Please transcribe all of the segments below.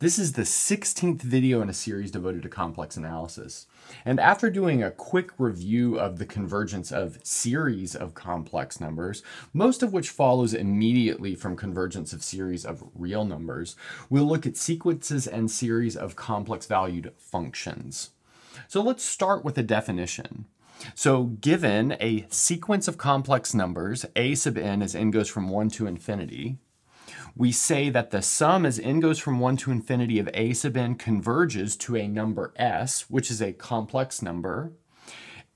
This is the 16th video in a series devoted to complex analysis. And after doing a quick review of the convergence of series of complex numbers, most of which follows immediately from convergence of series of real numbers, we'll look at sequences and series of complex valued functions. So let's start with a definition. So given a sequence of complex numbers, a sub n as n goes from 1 to infinity, we say that the sum as n goes from 1 to infinity of a sub n converges to a number s, which is a complex number,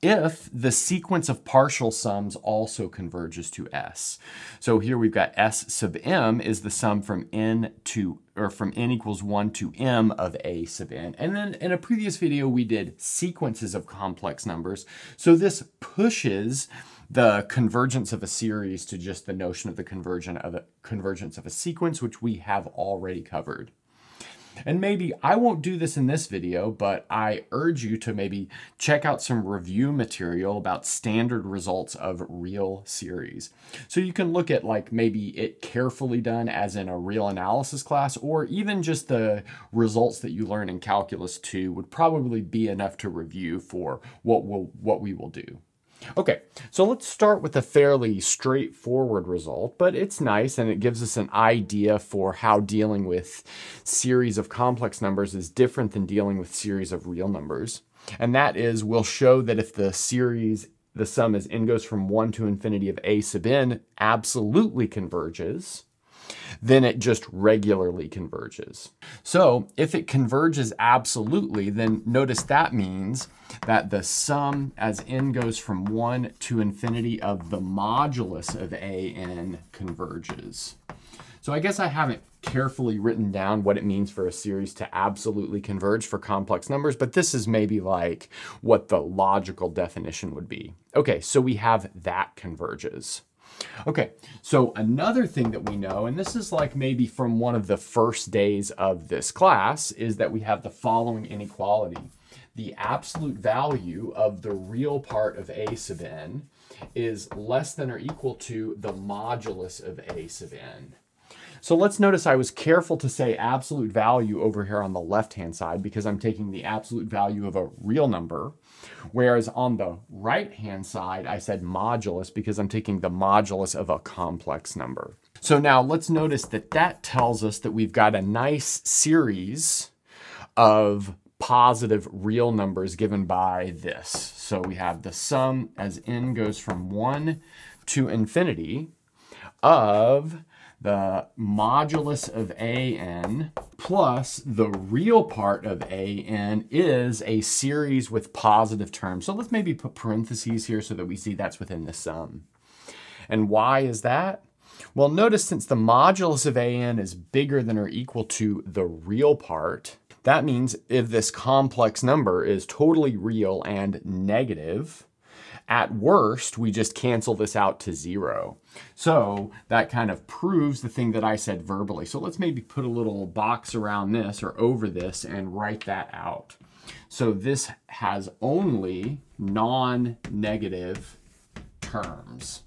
if the sequence of partial sums also converges to S. So here we've got S sub m is the sum from n to, or from n equals 1 to m of A sub n. And then in a previous video, we did sequences of complex numbers. So this pushes the convergence of a series to just the notion of the conversion of a convergence of a sequence, which we have already covered. And maybe I won't do this in this video, but I urge you to maybe check out some review material about standard results of real series. So you can look at like maybe it carefully done as in a real analysis class, or even just the results that you learn in Calculus 2 would probably be enough to review for what, we'll, what we will do. Okay, so let's start with a fairly straightforward result, but it's nice and it gives us an idea for how dealing with series of complex numbers is different than dealing with series of real numbers. And that is, we'll show that if the series, the sum as n goes from 1 to infinity of a sub n absolutely converges, then it just regularly converges. So if it converges absolutely, then notice that means that the sum as n goes from 1 to infinity of the modulus of a n converges. So I guess I haven't carefully written down what it means for a series to absolutely converge for complex numbers, but this is maybe like what the logical definition would be. Okay, so we have that converges. Okay, so another thing that we know, and this is like maybe from one of the first days of this class, is that we have the following inequality. The absolute value of the real part of a sub n is less than or equal to the modulus of a sub n. So let's notice I was careful to say absolute value over here on the left-hand side because I'm taking the absolute value of a real number. Whereas on the right-hand side, I said modulus because I'm taking the modulus of a complex number. So now let's notice that that tells us that we've got a nice series of positive real numbers given by this. So we have the sum as n goes from 1 to infinity of the modulus of an plus the real part of an is a series with positive terms. So let's maybe put parentheses here so that we see that's within the sum. And why is that? Well, notice since the modulus of an is bigger than or equal to the real part, that means if this complex number is totally real and negative, at worst, we just cancel this out to zero. So that kind of proves the thing that I said verbally. So let's maybe put a little box around this or over this and write that out. So this has only non-negative terms.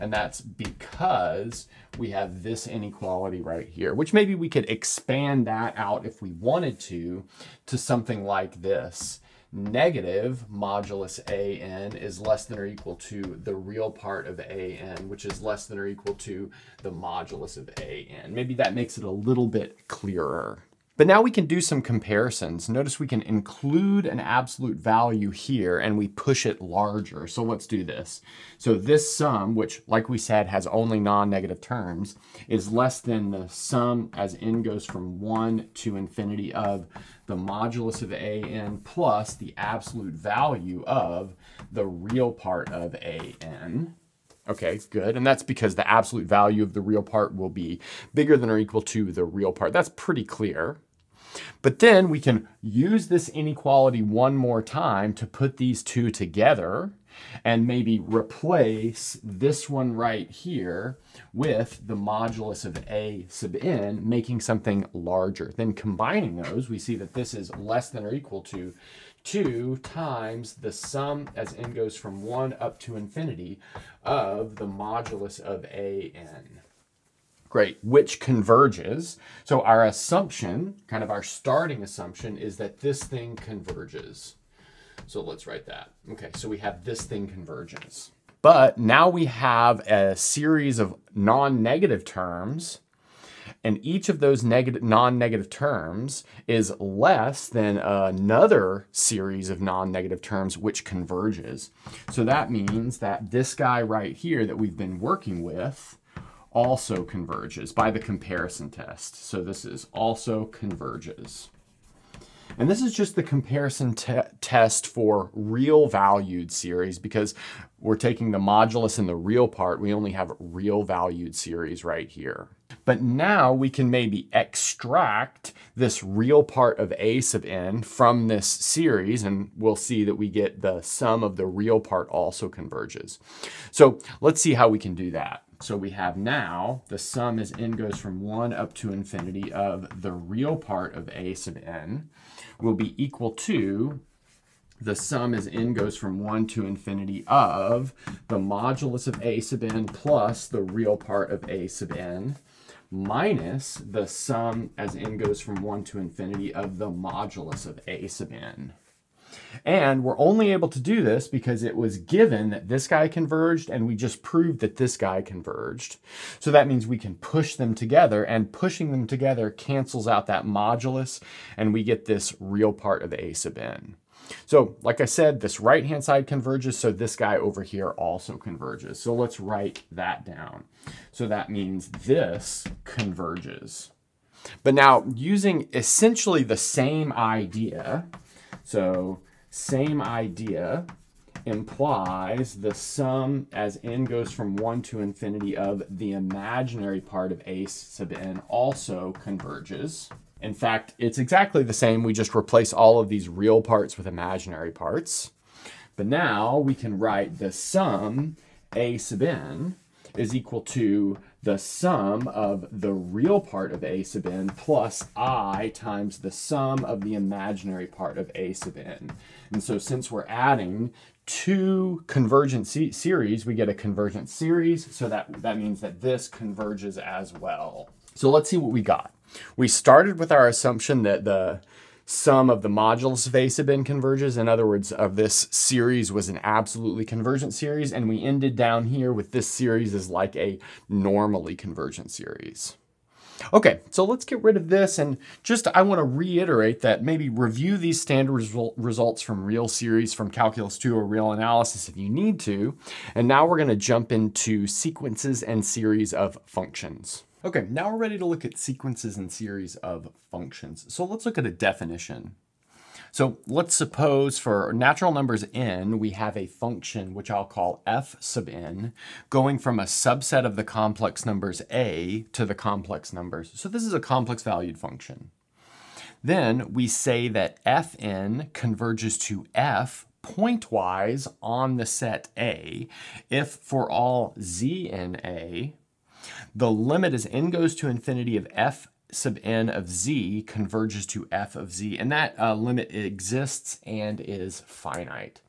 And that's because we have this inequality right here, which maybe we could expand that out if we wanted to, to something like this negative modulus an is less than or equal to the real part of an, which is less than or equal to the modulus of an. Maybe that makes it a little bit clearer. But now we can do some comparisons. Notice we can include an absolute value here and we push it larger. So let's do this. So this sum, which like we said has only non-negative terms, is less than the sum as n goes from 1 to infinity of the modulus of an plus the absolute value of the real part of an. Okay, good. And that's because the absolute value of the real part will be bigger than or equal to the real part. That's pretty clear. But then we can use this inequality one more time to put these two together and maybe replace this one right here with the modulus of a sub n, making something larger. Then combining those, we see that this is less than or equal to 2 times the sum as n goes from 1 up to infinity of the modulus of a n. Great, which converges. So our assumption, kind of our starting assumption, is that this thing converges. So let's write that. Okay, so we have this thing converges. But now we have a series of non-negative terms and each of those negative non-negative terms is less than another series of non-negative terms which converges. So that means that this guy right here that we've been working with also converges by the comparison test. So this is also converges. And this is just the comparison te test for real valued series because we're taking the modulus in the real part. We only have real valued series right here. But now we can maybe extract this real part of a sub n from this series, and we'll see that we get the sum of the real part also converges. So let's see how we can do that. So we have now the sum as n goes from 1 up to infinity of the real part of a sub n will be equal to the sum as n goes from 1 to infinity of the modulus of a sub n plus the real part of a sub n minus the sum as n goes from 1 to infinity of the modulus of a sub n. And we're only able to do this because it was given that this guy converged and we just proved that this guy converged. So that means we can push them together and pushing them together cancels out that modulus and we get this real part of a sub n. So like I said, this right-hand side converges, so this guy over here also converges. So let's write that down. So that means this converges. But now using essentially the same idea, so same idea implies the sum as n goes from 1 to infinity of the imaginary part of a sub n also converges. In fact, it's exactly the same. We just replace all of these real parts with imaginary parts. But now we can write the sum a sub n is equal to the sum of the real part of a sub n plus i times the sum of the imaginary part of a sub n. And so since we're adding two convergent series, we get a convergent series. So that, that means that this converges as well. So let's see what we got. We started with our assumption that the sum of the modulus of a sub n converges. In other words, of this series was an absolutely convergent series, and we ended down here with this series is like a normally convergent series. Okay, so let's get rid of this and just I want to reiterate that maybe review these standard result, results from real series from Calculus 2 or real analysis if you need to. And now we're going to jump into sequences and series of functions. Okay, now we're ready to look at sequences and series of functions. So let's look at a definition. So let's suppose for natural numbers n, we have a function which I'll call f sub n, going from a subset of the complex numbers a to the complex numbers. So this is a complex valued function. Then we say that fn converges to f pointwise on the set A if for all z in A, the limit as n goes to infinity of f sub n of z converges to f of z, and that uh, limit exists and is finite.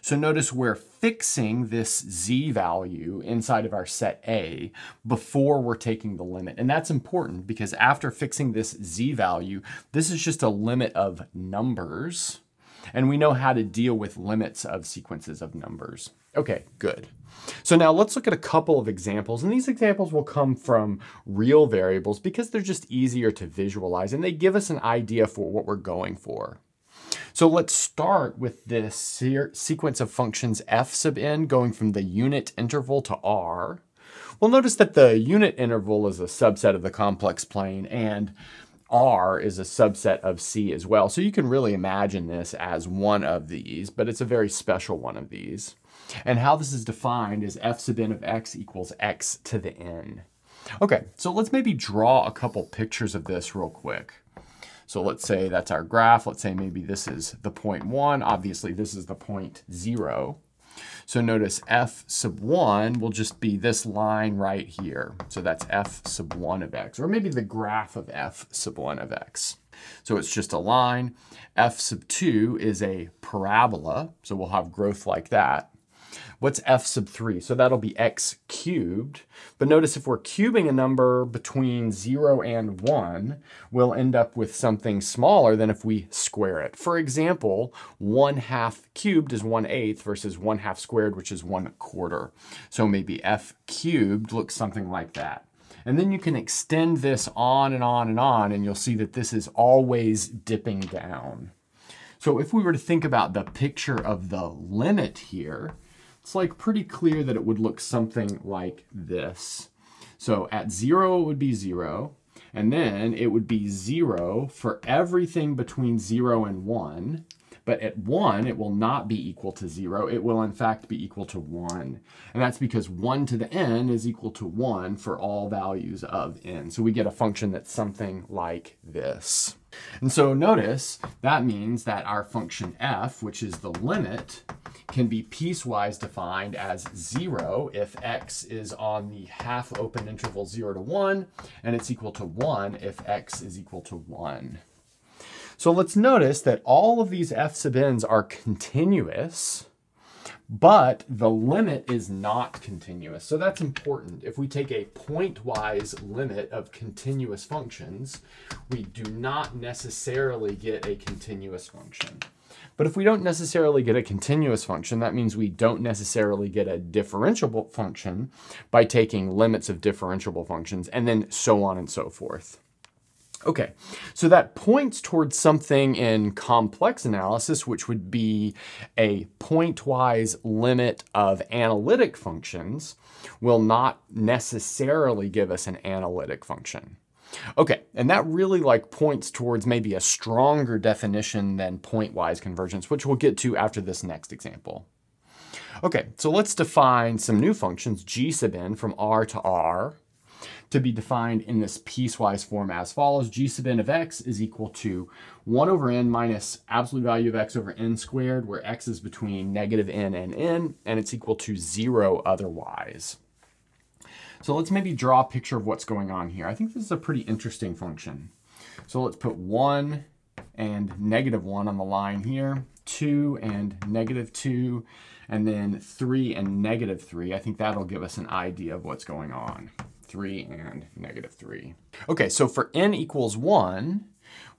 So notice we're fixing this z value inside of our set A before we're taking the limit. And that's important because after fixing this z value, this is just a limit of numbers. And we know how to deal with limits of sequences of numbers. Okay, good. So now let's look at a couple of examples, and these examples will come from real variables because they're just easier to visualize and they give us an idea for what we're going for. So let's start with this sequence of functions f sub n going from the unit interval to r. We'll notice that the unit interval is a subset of the complex plane and R is a subset of C as well. So you can really imagine this as one of these, but it's a very special one of these. And how this is defined is f sub n of x equals x to the n. Okay, so let's maybe draw a couple pictures of this real quick. So let's say that's our graph. Let's say maybe this is the point one. Obviously, this is the point zero. So notice f sub 1 will just be this line right here. So that's f sub 1 of x, or maybe the graph of f sub 1 of x. So it's just a line. f sub 2 is a parabola, so we'll have growth like that. What's f sub 3? So that'll be x cubed. But notice if we're cubing a number between 0 and 1, we'll end up with something smaller than if we square it. For example, 1 half cubed is 1 eighth versus 1 half squared, which is 1 quarter. So maybe f cubed looks something like that. And then you can extend this on and on and on, and you'll see that this is always dipping down. So if we were to think about the picture of the limit here, it's like pretty clear that it would look something like this. So at zero, it would be zero. And then it would be zero for everything between zero and one. But at 1, it will not be equal to 0. It will, in fact, be equal to 1. And that's because 1 to the n is equal to 1 for all values of n. So we get a function that's something like this. And so notice that means that our function f, which is the limit, can be piecewise defined as 0 if x is on the half open interval 0 to 1, and it's equal to 1 if x is equal to 1. So let's notice that all of these f sub n's are continuous, but the limit is not continuous. So that's important. If we take a pointwise limit of continuous functions, we do not necessarily get a continuous function. But if we don't necessarily get a continuous function, that means we don't necessarily get a differentiable function by taking limits of differentiable functions, and then so on and so forth. Okay, so that points towards something in complex analysis, which would be a pointwise limit of analytic functions will not necessarily give us an analytic function. Okay, and that really like points towards maybe a stronger definition than pointwise convergence, which we'll get to after this next example. Okay, so let's define some new functions, g sub n from R to R, to be defined in this piecewise form as follows. g sub n of x is equal to 1 over n minus absolute value of x over n squared, where x is between negative n and n, and it's equal to 0 otherwise. So let's maybe draw a picture of what's going on here. I think this is a pretty interesting function. So let's put 1 and negative 1 on the line here, 2 and negative 2, and then 3 and negative 3. I think that'll give us an idea of what's going on. 3 and negative 3. Okay, so for n equals 1,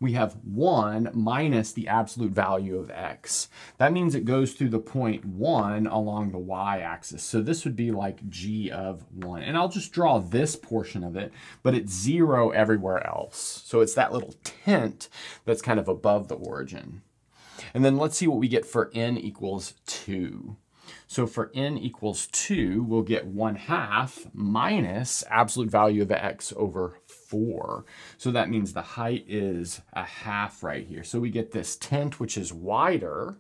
we have 1 minus the absolute value of x. That means it goes through the point 1 along the y-axis. So this would be like g of 1. And I'll just draw this portion of it, but it's 0 everywhere else. So it's that little tent that's kind of above the origin. And then let's see what we get for n equals 2. So for n equals 2, we'll get 1 half minus absolute value of x over 4. So that means the height is a half right here. So we get this tent, which is wider,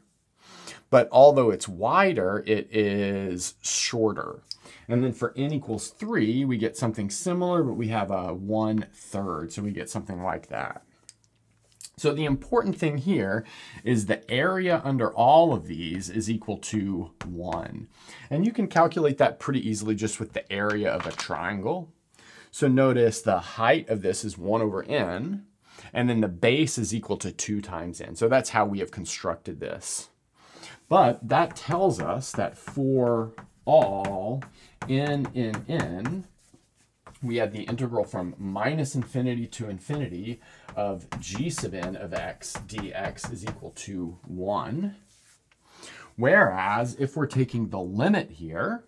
but although it's wider, it is shorter. And then for n equals 3, we get something similar, but we have a 1 third. So we get something like that. So the important thing here is the area under all of these is equal to 1. And you can calculate that pretty easily just with the area of a triangle. So notice the height of this is 1 over n, and then the base is equal to 2 times n. So that's how we have constructed this. But that tells us that for all n in n, we have the integral from minus infinity to infinity of g sub n of x dx is equal to 1. Whereas if we're taking the limit here,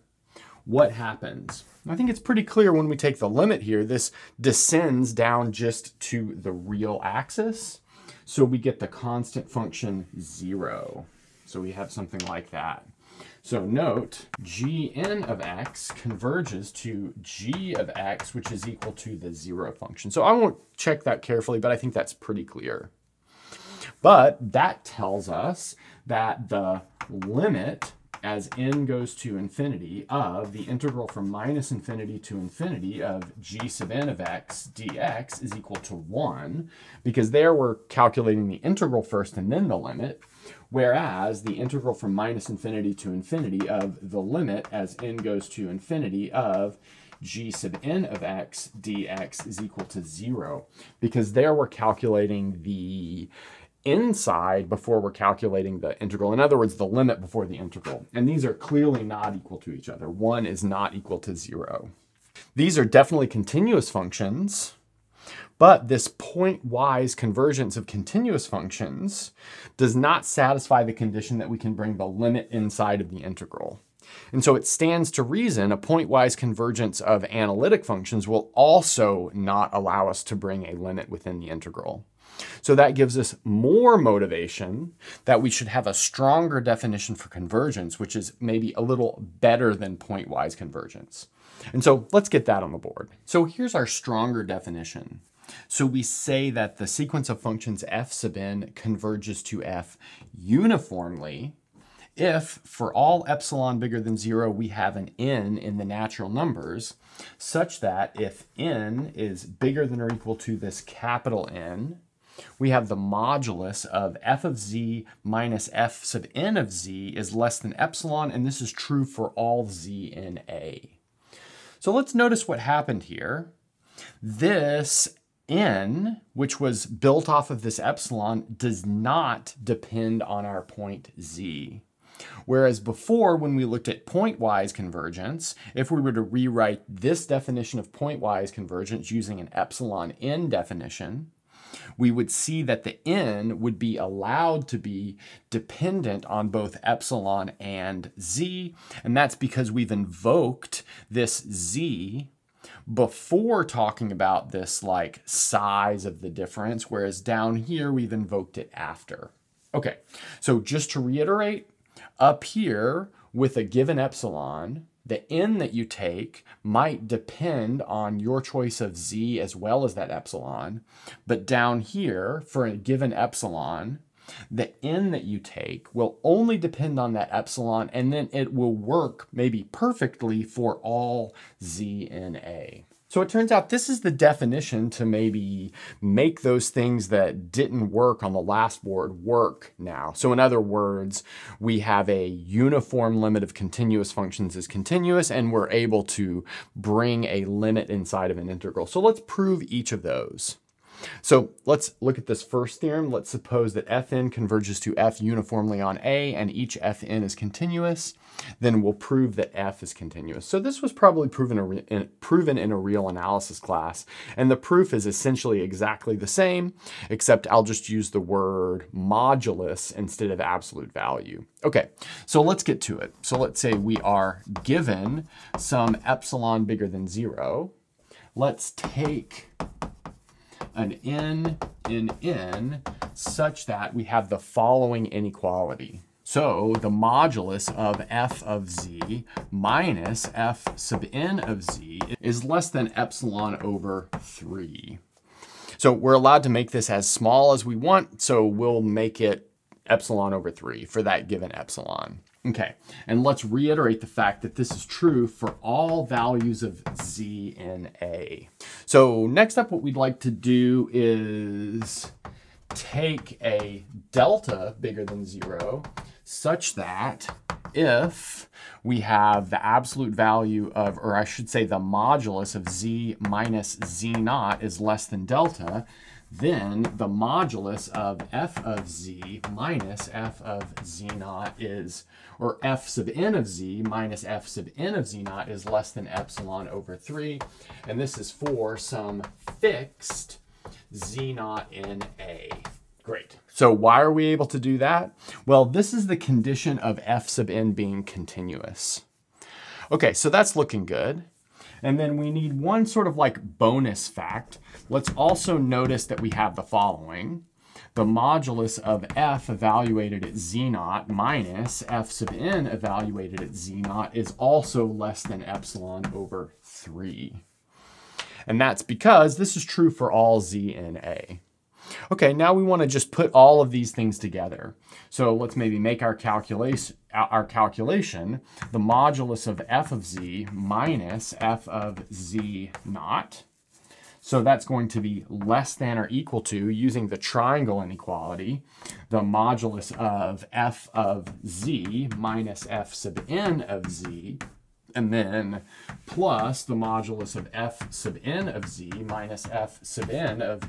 what happens? I think it's pretty clear when we take the limit here, this descends down just to the real axis. So we get the constant function 0. So we have something like that. So note, gn of x converges to g of x, which is equal to the zero function. So I won't check that carefully, but I think that's pretty clear. But that tells us that the limit as n goes to infinity of the integral from minus infinity to infinity of g sub n of x dx is equal to 1, because there we're calculating the integral first and then the limit. Whereas the integral from minus infinity to infinity of the limit as n goes to infinity of g sub n of x dx is equal to 0. Because there we're calculating the inside before we're calculating the integral. In other words, the limit before the integral. And these are clearly not equal to each other. One is not equal to zero. These are definitely continuous functions, but this pointwise convergence of continuous functions does not satisfy the condition that we can bring the limit inside of the integral. And so it stands to reason a pointwise convergence of analytic functions will also not allow us to bring a limit within the integral. So that gives us more motivation that we should have a stronger definition for convergence, which is maybe a little better than pointwise convergence. And so let's get that on the board. So here's our stronger definition. So we say that the sequence of functions f sub n converges to f uniformly if for all epsilon bigger than zero, we have an n in the natural numbers, such that if n is bigger than or equal to this capital N, we have the modulus of f of z minus f sub n of z is less than epsilon, and this is true for all z in A. So let's notice what happened here. This n, which was built off of this epsilon, does not depend on our point z. Whereas before, when we looked at pointwise convergence, if we were to rewrite this definition of pointwise convergence using an epsilon n definition, we would see that the n would be allowed to be dependent on both epsilon and z, and that's because we've invoked this z before talking about this like size of the difference, whereas down here we've invoked it after. Okay, so just to reiterate, up here with a given epsilon, the n that you take might depend on your choice of z as well as that epsilon. But down here, for a given epsilon, the n that you take will only depend on that epsilon, and then it will work maybe perfectly for all z in A. So it turns out this is the definition to maybe make those things that didn't work on the last board work now. So in other words, we have a uniform limit of continuous functions is continuous and we're able to bring a limit inside of an integral. So let's prove each of those. So let's look at this first theorem. Let's suppose that Fn converges to F uniformly on A and each Fn is continuous. Then we'll prove that F is continuous. So this was probably proven, in, proven in a real analysis class. And the proof is essentially exactly the same, except I'll just use the word modulus instead of absolute value. Okay, so let's get to it. So let's say we are given some epsilon bigger than zero. Let's take an n in n such that we have the following inequality. So the modulus of f of z minus f sub n of z is less than epsilon over 3. So we're allowed to make this as small as we want, so we'll make it epsilon over 3 for that given epsilon. Okay, and let's reiterate the fact that this is true for all values of z in A. So next up, what we'd like to do is take a delta bigger than zero such that if we have the absolute value of, or I should say the modulus of z minus z naught is less than delta, then the modulus of f of z minus f of z naught is, or f sub n of z minus f sub n of z naught is less than epsilon over 3. And this is for some fixed z naught in A. Great. So why are we able to do that? Well, this is the condition of f sub n being continuous. Okay, so that's looking good. And then we need one sort of like bonus fact. Let's also notice that we have the following. The modulus of f evaluated at z naught minus f sub n evaluated at z naught is also less than epsilon over 3. And that's because this is true for all z in A. Okay, now we want to just put all of these things together. So let's maybe make our calculation, our calculation, the modulus of f of z minus f of z naught. So that's going to be less than or equal to, using the triangle inequality, the modulus of f of z minus f sub n of z, and then plus the modulus of f sub n of z minus f sub n of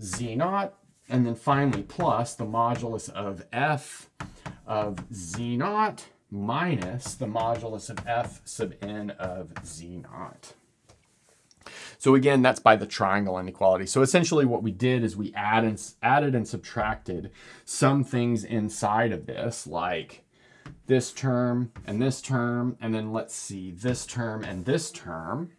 z naught and then finally plus the modulus of f of z naught minus the modulus of f sub n of z naught. So again, that's by the triangle inequality. So essentially what we did is we add and, added and subtracted some things inside of this, like this term and this term, and then let's see, this term and this term.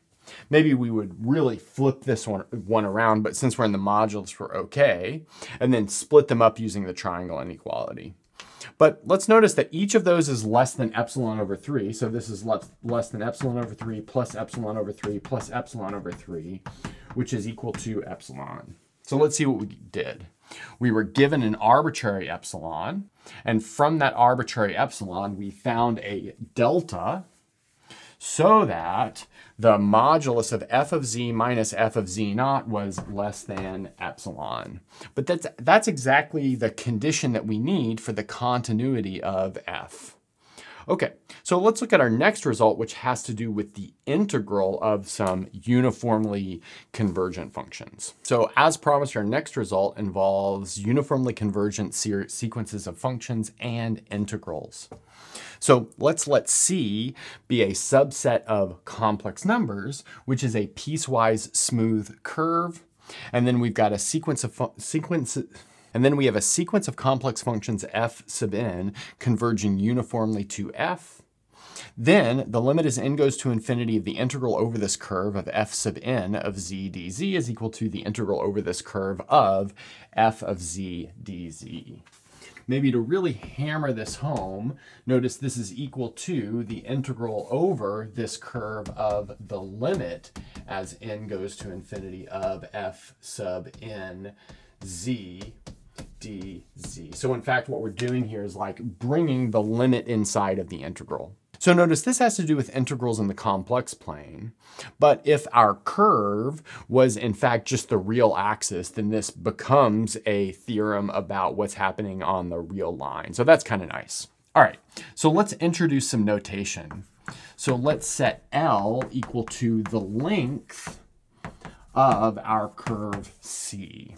Maybe we would really flip this one, one around, but since we're in the modulus, we're okay. And then split them up using the triangle inequality. But let's notice that each of those is less than epsilon over 3. So this is less, less than epsilon over 3 plus epsilon over 3 plus epsilon over 3, which is equal to epsilon. So let's see what we did. We were given an arbitrary epsilon, and from that arbitrary epsilon, we found a delta so that the modulus of f of z minus f of z naught was less than epsilon. But that's, that's exactly the condition that we need for the continuity of f. Okay, so let's look at our next result, which has to do with the integral of some uniformly convergent functions. So as promised, our next result involves uniformly convergent sequences of functions and integrals. So let's let C be a subset of complex numbers, which is a piecewise smooth curve. And then we've got a sequence of sequence and then we have a sequence of complex functions f sub n converging uniformly to f. Then the limit as n goes to infinity of the integral over this curve of f sub n of z dz is equal to the integral over this curve of f of z dz. Maybe to really hammer this home, notice this is equal to the integral over this curve of the limit as n goes to infinity of f sub n z dz. So in fact, what we're doing here is like bringing the limit inside of the integral. So notice this has to do with integrals in the complex plane. But if our curve was in fact just the real axis, then this becomes a theorem about what's happening on the real line. So that's kind of nice. All right, so let's introduce some notation. So let's set L equal to the length of our curve C.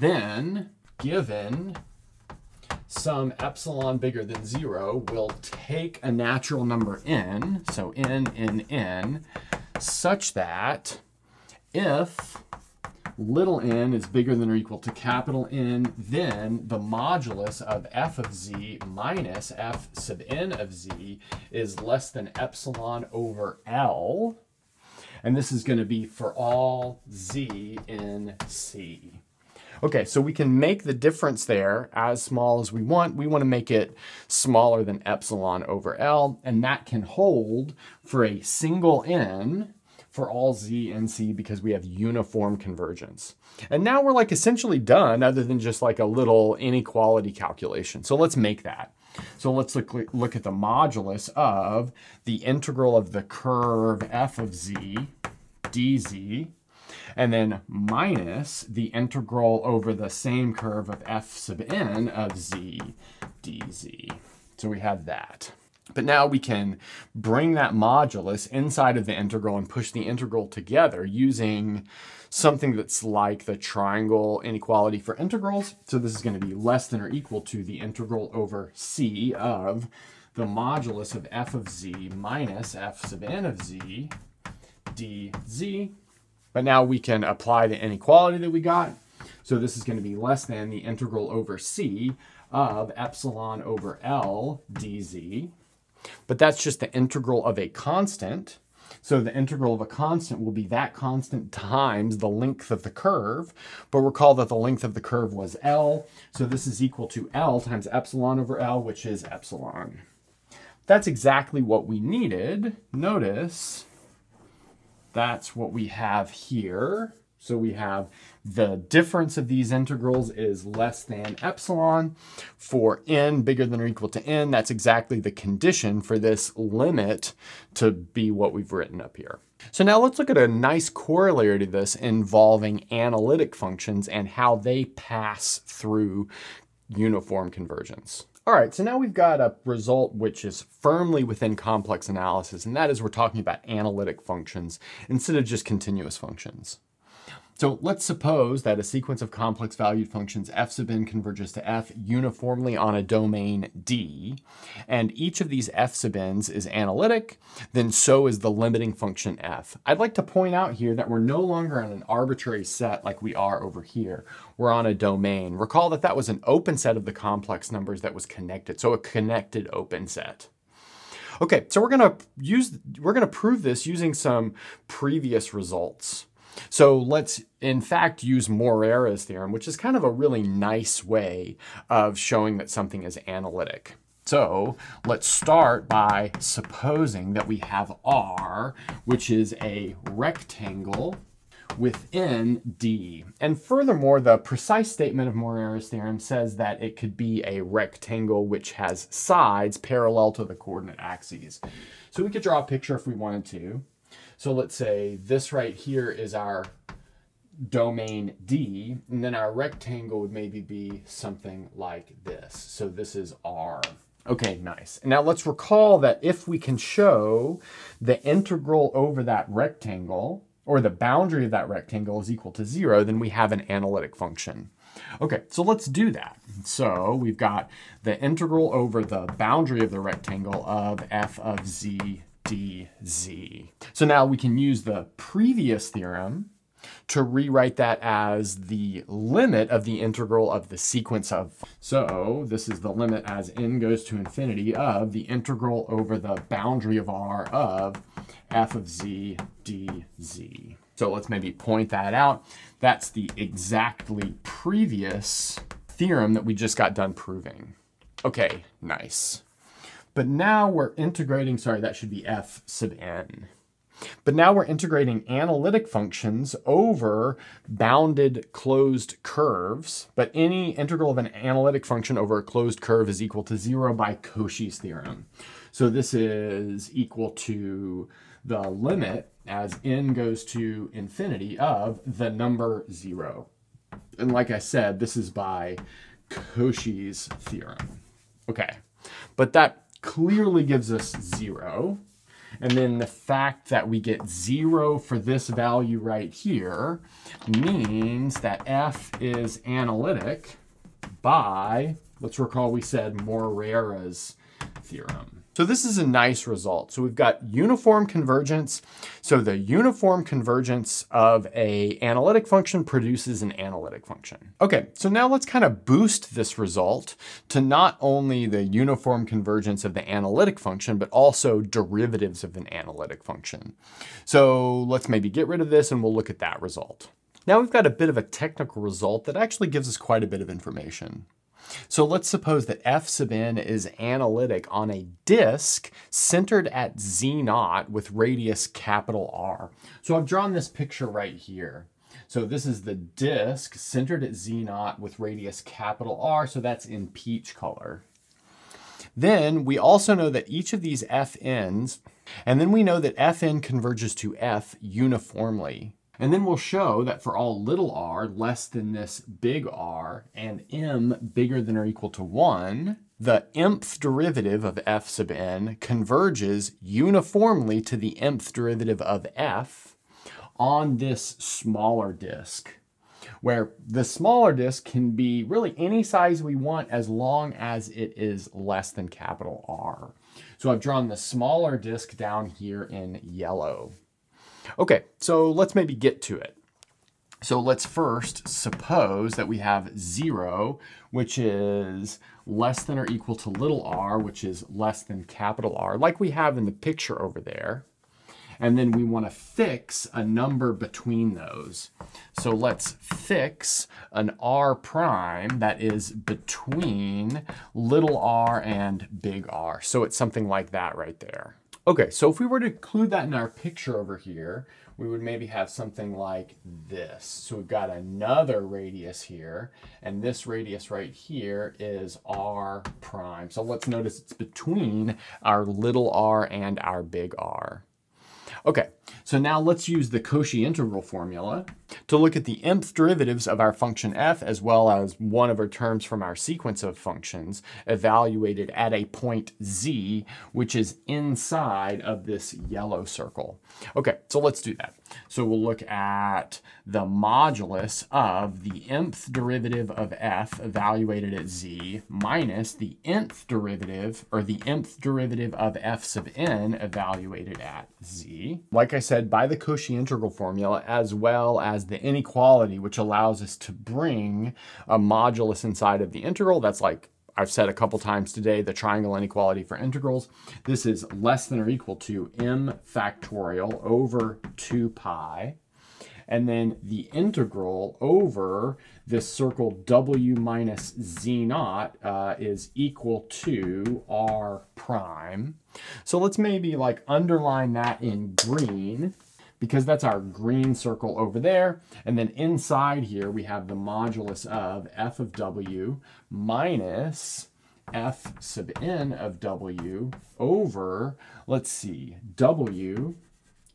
Then given some epsilon bigger than zero, we'll take a natural number n, so n in n, such that if little n is bigger than or equal to capital N, then the modulus of f of z minus f sub n of z is less than epsilon over L. And this is going to be for all z in C. Okay, so we can make the difference there as small as we want. We want to make it smaller than epsilon over L, and that can hold for a single n for all z and c because we have uniform convergence. And now we're like essentially done other than just like a little inequality calculation. So let's make that. So let's look, look at the modulus of the integral of the curve f of z dz and then minus the integral over the same curve of f sub n of z dz. So we have that. But now we can bring that modulus inside of the integral and push the integral together using something that's like the triangle inequality for integrals. So this is going to be less than or equal to the integral over c of the modulus of f of z minus f sub n of z dz but now we can apply the inequality that we got. So this is going to be less than the integral over c of epsilon over L dz. But that's just the integral of a constant. So the integral of a constant will be that constant times the length of the curve. But recall that the length of the curve was L. So this is equal to L times epsilon over L, which is epsilon. That's exactly what we needed. Notice that's what we have here. So we have the difference of these integrals is less than epsilon. For n bigger than or equal to n, that's exactly the condition for this limit to be what we've written up here. So now let's look at a nice corollary to this involving analytic functions and how they pass through uniform convergence. All right, so now we've got a result which is firmly within complex analysis, and that is we're talking about analytic functions instead of just continuous functions. So let's suppose that a sequence of complex valued functions f sub n converges to f uniformly on a domain D, and each of these f sub n's is analytic, then so is the limiting function f. I'd like to point out here that we're no longer on an arbitrary set like we are over here. We're on a domain. Recall that that was an open set of the complex numbers that was connected, so a connected open set. Okay, so we're gonna use, we're gonna prove this using some previous results. So let's in fact use Morera's theorem, which is kind of a really nice way of showing that something is analytic. So let's start by supposing that we have R, which is a rectangle within D. And furthermore, the precise statement of Morera's theorem says that it could be a rectangle which has sides parallel to the coordinate axes. So we could draw a picture if we wanted to. So let's say this right here is our domain D, and then our rectangle would maybe be something like this. So this is R. Okay, nice. And now let's recall that if we can show the integral over that rectangle, or the boundary of that rectangle is equal to zero, then we have an analytic function. Okay, so let's do that. So we've got the integral over the boundary of the rectangle of f of z dz. So now we can use the previous theorem to rewrite that as the limit of the integral of the sequence of. So this is the limit as n goes to infinity of the integral over the boundary of R of f of z dz. So let's maybe point that out. That's the exactly previous theorem that we just got done proving. Okay, nice. But now we're integrating, sorry, that should be f sub n. But now we're integrating analytic functions over bounded closed curves. But any integral of an analytic function over a closed curve is equal to zero by Cauchy's theorem. So this is equal to the limit as n goes to infinity of the number zero. And like I said, this is by Cauchy's theorem. Okay, but that clearly gives us zero. And then the fact that we get zero for this value right here means that f is analytic by, let's recall we said Morera's theorem. So this is a nice result. So we've got uniform convergence. So the uniform convergence of a analytic function produces an analytic function. Okay, so now let's kind of boost this result to not only the uniform convergence of the analytic function, but also derivatives of an analytic function. So let's maybe get rid of this and we'll look at that result. Now we've got a bit of a technical result that actually gives us quite a bit of information. So let's suppose that f sub n is analytic on a disk centered at z naught with radius capital R. So I've drawn this picture right here. So this is the disk centered at z naught with radius capital R, so that's in peach color. Then we also know that each of these fn's, and then we know that fn converges to f uniformly. And then we'll show that for all little r less than this big R and m bigger than or equal to 1, the mth derivative of f sub n converges uniformly to the mth derivative of f on this smaller disk, where the smaller disk can be really any size we want as long as it is less than capital R. So I've drawn the smaller disk down here in yellow. Okay, so let's maybe get to it. So let's first suppose that we have zero, which is less than or equal to little r, which is less than capital R, like we have in the picture over there. And then we want to fix a number between those. So let's fix an r prime that is between little r and big R. So it's something like that right there. Okay, so if we were to include that in our picture over here, we would maybe have something like this. So we've got another radius here, and this radius right here is r prime. So let's notice it's between our little r and our big R. Okay, So now let's use the Cauchy integral formula to look at the nth derivatives of our function f as well as one of our terms from our sequence of functions evaluated at a point z, which is inside of this yellow circle. Okay, so let's do that. So we'll look at the modulus of the nth derivative of f evaluated at z minus the nth derivative or the nth derivative of f sub n evaluated at z. Like I said, by the Cauchy integral formula as well as the inequality which allows us to bring a modulus inside of the integral. That's like I've said a couple times today, the triangle inequality for integrals. This is less than or equal to m factorial over 2 pi. And then the integral over this circle w minus z naught uh, is equal to r prime. So let's maybe like underline that in green because that's our green circle over there. And then inside here, we have the modulus of f of w minus f sub n of w over, let's see, w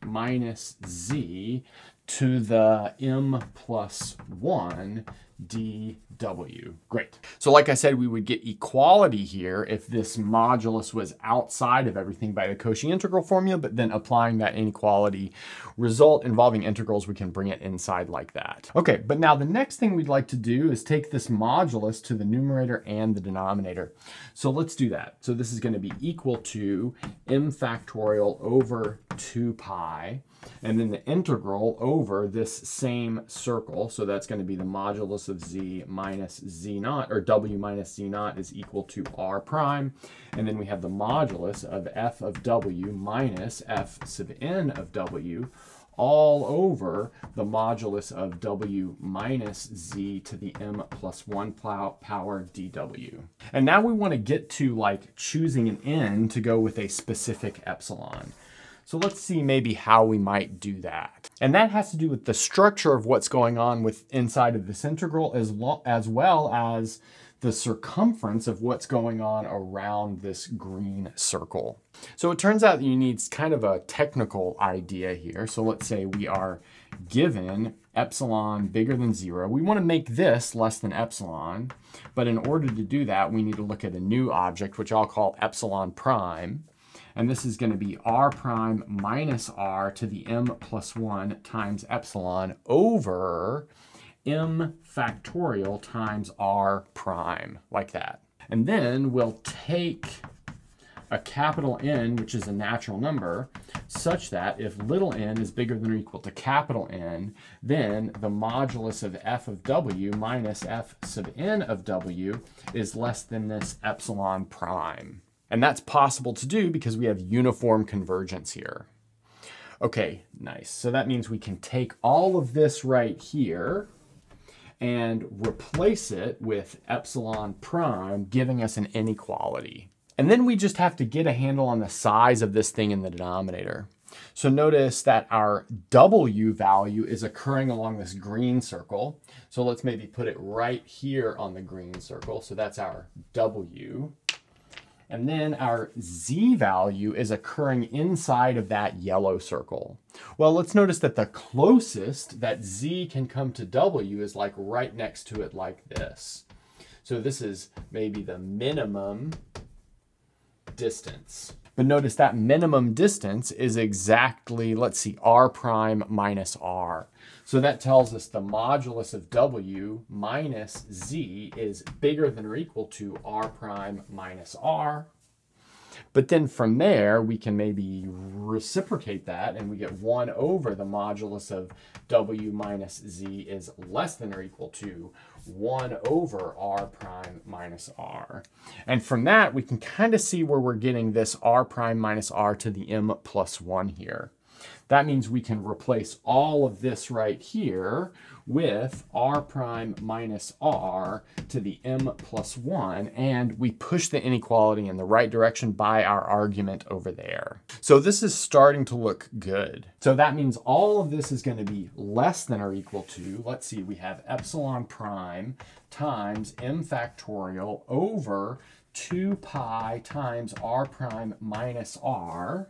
minus z to the m plus 1 dw. Great. So like I said, we would get equality here if this modulus was outside of everything by the Cauchy integral formula, but then applying that inequality result involving integrals, we can bring it inside like that. Okay, but now the next thing we'd like to do is take this modulus to the numerator and the denominator. So let's do that. So this is going to be equal to m factorial over 2 pi and then the integral over this same circle. So that's going to be the modulus of z minus z naught, or w minus z naught is equal to r prime. And then we have the modulus of f of w minus f sub n of w all over the modulus of w minus z to the m plus 1 power dw. And now we want to get to like choosing an n to go with a specific epsilon. So let's see maybe how we might do that. And that has to do with the structure of what's going on with inside of this integral as, as well as the circumference of what's going on around this green circle. So it turns out that you need kind of a technical idea here. So let's say we are given epsilon bigger than zero. We want to make this less than epsilon, but in order to do that, we need to look at a new object, which I'll call epsilon prime and this is going to be r prime minus r to the m plus 1 times epsilon over m factorial times r prime, like that. And then we'll take a capital N, which is a natural number, such that if little n is bigger than or equal to capital N, then the modulus of f of w minus f sub n of w is less than this epsilon prime. And that's possible to do because we have uniform convergence here. Okay, nice. So that means we can take all of this right here and replace it with epsilon prime, giving us an inequality. And then we just have to get a handle on the size of this thing in the denominator. So notice that our W value is occurring along this green circle. So let's maybe put it right here on the green circle. So that's our W. And then our z value is occurring inside of that yellow circle. Well, let's notice that the closest that z can come to w is like right next to it like this. So this is maybe the minimum distance. But notice that minimum distance is exactly, let's see, r prime minus r. So that tells us the modulus of w minus z is bigger than or equal to r prime minus r. But then from there, we can maybe reciprocate that and we get 1 over the modulus of w minus z is less than or equal to 1 over r prime minus r. And from that, we can kind of see where we're getting this r prime minus r to the m plus 1 here. That means we can replace all of this right here with r prime minus r to the m plus 1, and we push the inequality in the right direction by our argument over there. So this is starting to look good. So that means all of this is going to be less than or equal to, let's see, we have epsilon prime times m factorial over 2 pi times r prime minus r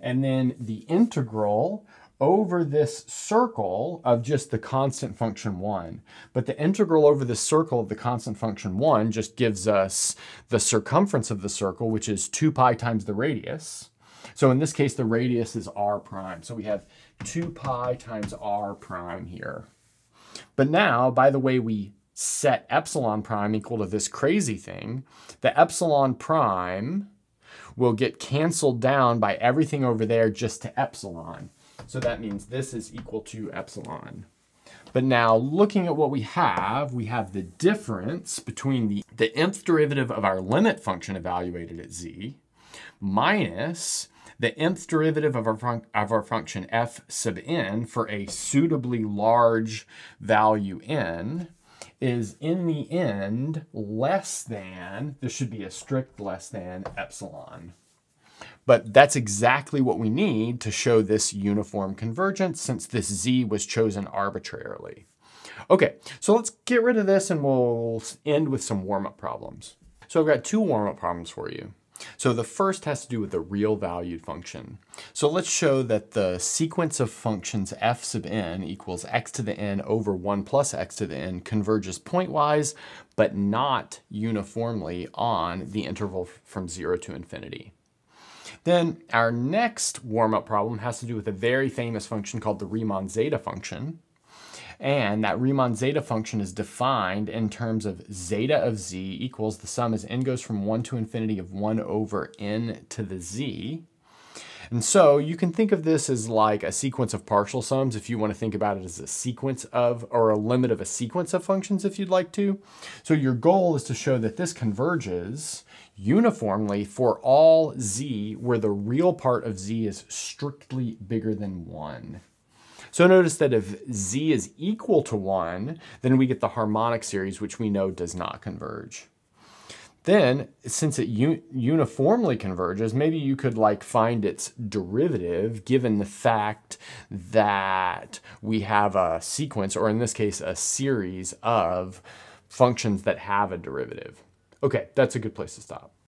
and then the integral over this circle of just the constant function 1. But the integral over the circle of the constant function 1 just gives us the circumference of the circle, which is 2 pi times the radius. So in this case, the radius is r prime. So we have 2 pi times r prime here. But now, by the way we set epsilon prime equal to this crazy thing, the epsilon prime will get canceled down by everything over there just to epsilon. So that means this is equal to epsilon. But now looking at what we have, we have the difference between the, the nth derivative of our limit function evaluated at z minus the nth derivative of our, of our function f sub n for a suitably large value n is in the end less than, this should be a strict less than epsilon. But that's exactly what we need to show this uniform convergence since this z was chosen arbitrarily. Okay, so let's get rid of this and we'll end with some warm-up problems. So I've got two warm-up problems for you. So the first has to do with the real valued function. So let's show that the sequence of functions f sub n equals x to the n over 1 plus x to the n converges pointwise, but not uniformly on the interval from 0 to infinity. Then our next warm-up problem has to do with a very famous function called the Riemann zeta function. And that Riemann zeta function is defined in terms of zeta of z equals the sum as n goes from 1 to infinity of 1 over n to the z. And so you can think of this as like a sequence of partial sums if you want to think about it as a sequence of, or a limit of a sequence of functions if you'd like to. So your goal is to show that this converges uniformly for all z where the real part of z is strictly bigger than 1. So notice that if z is equal to 1, then we get the harmonic series, which we know does not converge. Then, since it uniformly converges, maybe you could like find its derivative given the fact that we have a sequence, or in this case, a series of functions that have a derivative. Okay, that's a good place to stop.